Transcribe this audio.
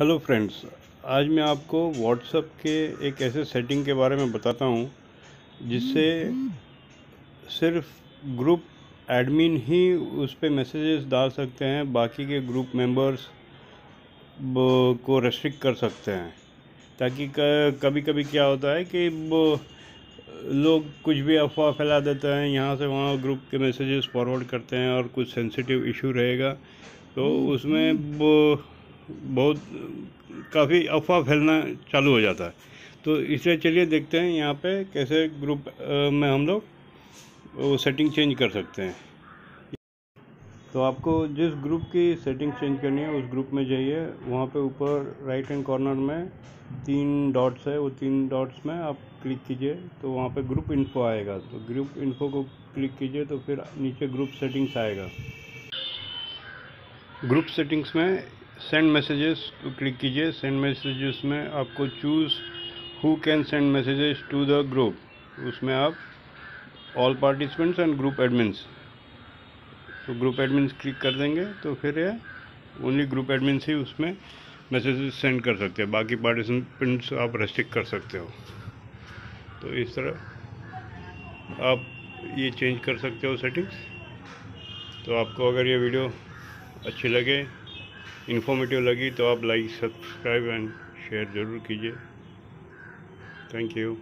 Hello friends आज मैं आपको व्हाट्सएप के एक ऐसे सेटिंग के बारे में बताता हूँ, जिससे सिर्फ़ ग्रुप एडमिन ही उस पर मैसेजेस डाल सकते हैं, बाकी के ग्रुप मेंबर्स को रेस्ट्रिक्ट कर सकते हैं। ताकि कभी कभी क्या होता है कि लोग कुछ भी अफवाह फैला देते हैं, यहाँ से वहाँ ग्रुप के मैसेजेस फॉरवर्ड करते हैं और कुछ सेंसिटिव इशू रहेगा तो उसमें बहुत, काफ़ी अफवाह फैलना चालू हो जाता है। तो इसलिए चलिए देखते हैं यहाँ पे कैसे ग्रुप में हम लोग वो सेटिंग चेंज कर सकते हैं। तो आपको जिस ग्रुप की सेटिंग चेंज करनी है, उस ग्रुप में जाइए। वहाँ पे ऊपर राइट हैंड कॉर्नर में तीन डॉट्स है, वो तीन डॉट्स में आप क्लिक कीजिए तो वहाँ पे ग्रुप इन्फो आएगा। तो ग्रुप इन्फो को क्लिक कीजिए तो फिर नीचे ग्रुप सेटिंग्स आएगा। ग्रुप सेटिंग्स में सेंड मैसेजेस को क्लिक कीजिए। सेंड मैसेजेस में आपको choose who can send messages to the group उसमें आप all participants and group admins तो ग्रुप एडमिन्स क्लिक कर देंगे तो फिर ये ओनली ग्रुप एडमिन्स ही उसमें मैसेजेस सेंड कर सकते हैं। बाकी पार्टिसिपेंट्स आप रेस्ट्रिक्ट कर सकते हो। तो इस तरह आप ये चेंज कर सकते हो सेटिंग्स तो आपको अगर ये वीडियो अच्छी लगे इन्फॉर्मेटिव लगी तो आप लाइक सब्सक्राइब एंड शेयर ज़रूर कीजिए। Thank you